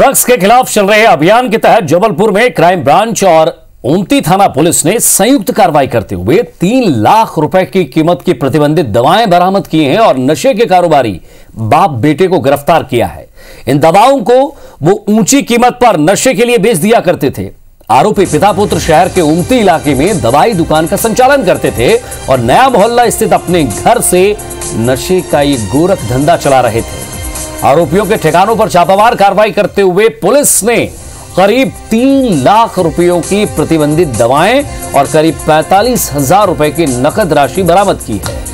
Drugs के खिलाफ चल रहे अभियान के तहत जबलपुर में क्राइम ब्रांच और ओमती थाना पुलिस ने संयुक्त कार्रवाई करते हुए तीन लाख रुपए की कीमत की प्रतिबंधित दवाएँ बरामद की हैं और नशे के कारोबारी बाप बेटे को गिरफ़्तार किया है। इन दवाओं को वो ऊँची कीमत पर नशे के लिए बेच दिया करते थे। आरोपी पिता पुत्र शहर के उमती इलाके में दवाई दुकान का संचालन करते थे और नया मोहल्ला स्थित अपने घर से नशे का ये गोरख धंधा चला रहे थे। आरोपियों के ठिकानों पर छापामार कार्रवाई करते हुए पुलिस ने करीब तीन लाख रुपयों की प्रतिबंधित दवाएँ और करीब पैंतालीस हज़ार रुपए की नकद राशि बरामद की है।